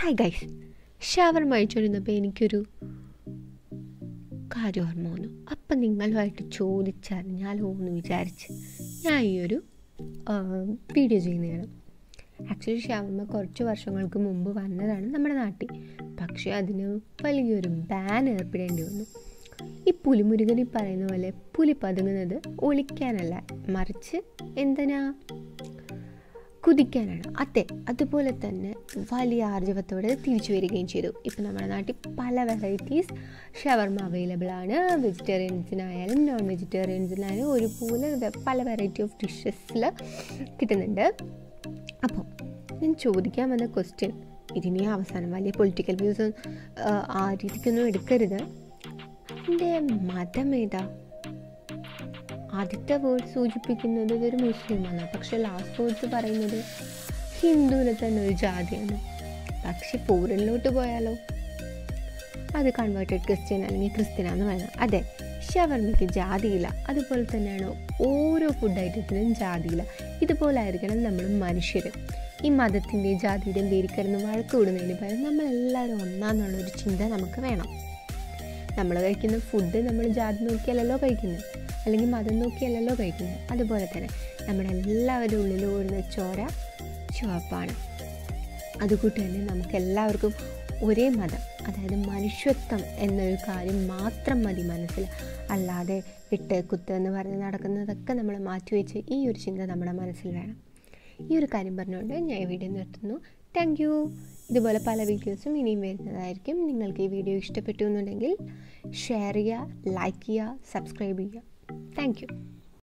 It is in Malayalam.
ഹായ് ഗൈസ് ഷവർ മഴിച്ചോണ്ടിരുന്നപ്പോൾ എനിക്കൊരു കാര്യം ഓർമ്മ വന്നു. അപ്പം നിങ്ങളുമായിട്ട് ചോദിച്ചറിഞ്ഞാലോ എന്ന് വിചാരിച്ച് ഞാൻ ഈ ഒരു വീഡിയോ ചെയ്യുന്നതാണ്. ആക്ച്വലി ഷവർമ കുറച്ച് വർഷങ്ങൾക്ക് മുമ്പ് വന്നതാണ് നമ്മുടെ നാട്ടിൽ. പക്ഷേ അതിന് വലിയൊരു ബാൻ ഏർപ്പെടേണ്ടി വന്നു. ഈ പുലിമുരുകൻ ഈ പറയുന്ന പോലെ പുലി പതുങ്ങുന്നത് ഒളിക്കാനല്ല മറിച്ച് എന്തിനാ? കുതിക്കാനാണ്. അതെ അതുപോലെ തന്നെ വലിയ ആർജവത്തോടെ തിരിച്ചു വരികയും ചെയ്തു. ഇപ്പം നമ്മുടെ നാട്ടിൽ പല വെറൈറ്റീസ് ഷവർമ അവൈലബിൾ ആണ്. വെജിറ്റേറിയൻസിനായാലും നോൺ വെജിറ്റേറിയൻസിനായാലും ഒരുപോലെ പല വെറൈറ്റി ഓഫ് ഡിഷസിൽ കിട്ടുന്നുണ്ട്. അപ്പോൾ ഞാൻ ചോദിക്കാൻ വന്ന ക്വസ്റ്റ്യൻ ഇതിനെ അവസാനം വലിയ പൊളിറ്റിക്കൽ വ്യൂസ് ആ രീതിക്കൊന്നും എടുക്കരുത്. എന്റെ മതം ഏതാ? ആദ്യത്തെ വേർഡ് സൂചിപ്പിക്കുന്നത് ഇതൊരു മുസ്ലിമാണ് പക്ഷെ ലാസ്റ്റ് വേർഡ്സ് പറയുന്നത് ഹിന്ദുവിനെ തന്നെ ഒരു ജാതിയാണ്. പക്ഷെ ഫോറിനിലോട്ട് പോയാലോ? അത് കൺവേർട്ടഡ് ക്രിസ്ത്യൻ അല്ലെങ്കിൽ ക്രിസ്ത്യനാന്ന് പറയുന്നത് അതെ ഷവർമ്മയ്ക്ക് ജാതിയില്ല. അതുപോലെ തന്നെയാണ് ഓരോ ഫുഡ് ഐറ്റത്തിനും ജാതിയില്ല. ഇതുപോലെ ആയിരിക്കണം നമ്മൾ മനുഷ്യർ ഈ മതത്തിന്റെയും ജാതിയുടെയും പേര് കിടന്ന് വഴക്ക് വിടുന്നതിന് പകരം നമ്മളെല്ലാവരും ഒന്നാന്നുള്ളൊരു ചിന്ത നമുക്ക് വേണം. നമ്മൾ കഴിക്കുന്ന ഫുഡ് നമ്മൾ ജാതി നോക്കിയല്ലല്ലോ കഴിക്കുന്നത്. അല്ലെങ്കിൽ മതം നോക്കിയല്ലല്ലോ കഴിക്കുന്നത്. അതുപോലെ തന്നെ നമ്മുടെ എല്ലാവരുടെ ഉള്ളിൽ ഓടുന്ന ചോര ചുവപ്പാണ്. അതുകൂട്ട് തന്നെ നമുക്ക് എല്ലാവർക്കും ഒരേ മതം അതായത് മനുഷ്യത്വം എന്നൊരു കാര്യം മാത്രം മതി മനസ്സിൽ. അല്ലാതെ ഇട്ട് കുത്ത് എന്ന് പറഞ്ഞ് നടക്കുന്നതൊക്കെ നമ്മൾ മാറ്റിവെച്ച് ഈ ഒരു ചിന്ത നമ്മുടെ മനസ്സിൽ വേണം. ഈ ഒരു കാര്യം പറഞ്ഞുകൊണ്ട് ഞാൻ വീഡിയോ നിർത്തുന്നു. താങ്ക് യു ഇതുപോലെ പല വീഡിയോസും ഇനിയും വരുന്നതായിരിക്കും. നിങ്ങൾക്ക് ഈ വീഡിയോ ഇഷ്ടപ്പെട്ടു എന്നുണ്ടെങ്കിൽ ഷെയർ ചെയ്യുക ലൈക്ക് ചെയ്യുക സബ്സ്ക്രൈബ് ചെയ്യുക. Thank you